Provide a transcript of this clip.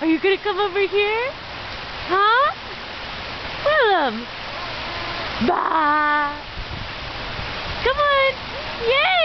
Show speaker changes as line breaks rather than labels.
Are you gonna come over here? Huh? Willem! Bah! Come on! Yay!